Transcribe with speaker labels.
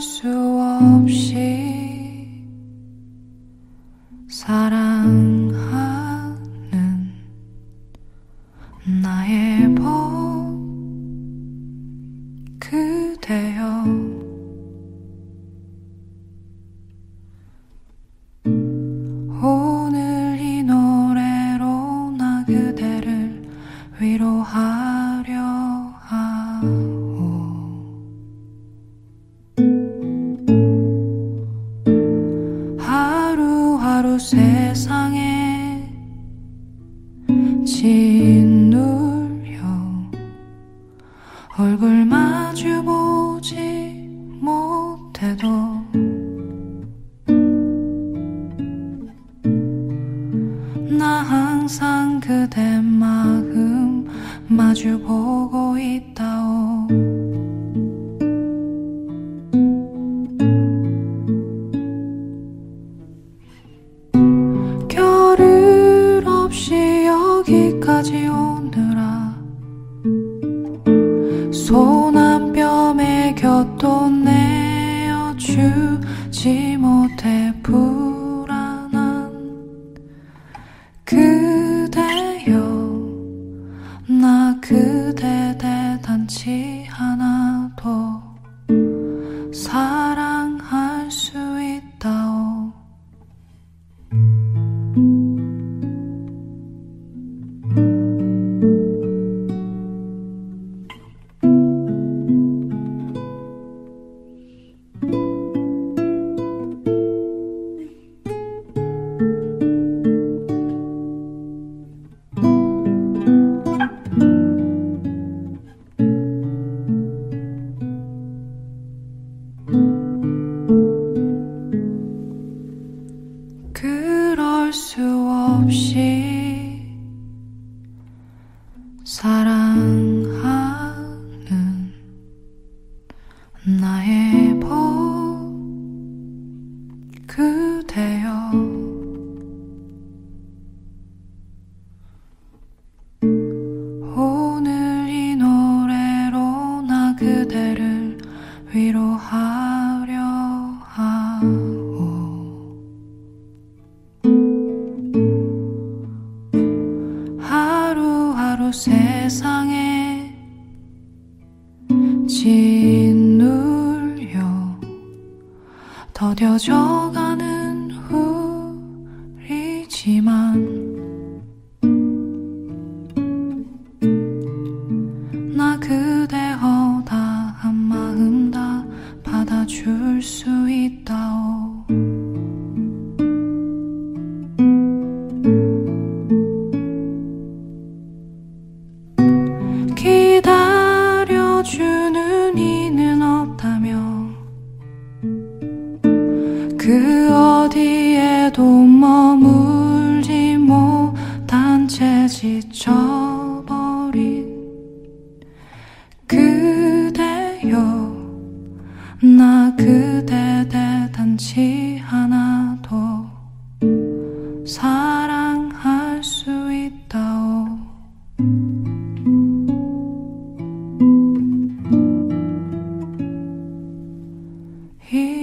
Speaker 1: 수 없이 사랑 짓눌려. 얼굴 마주 보지 못해도 나 항상 그대 마음 마주 보고 있다오 지 오느라. 손한 뼘에 곁도 내어주지 못해 불안한 그대여. 나 그대 대단치 않아도 그럴 수 없이 사랑하는 나의 법 그대여. 오늘 이 노래로 나 그대를 위로하 세상에 짓눌려 더뎌져가는 우리지만 지쳐버린 그대여 나 그대 대단치 않아도 사랑할 수 있다오. 이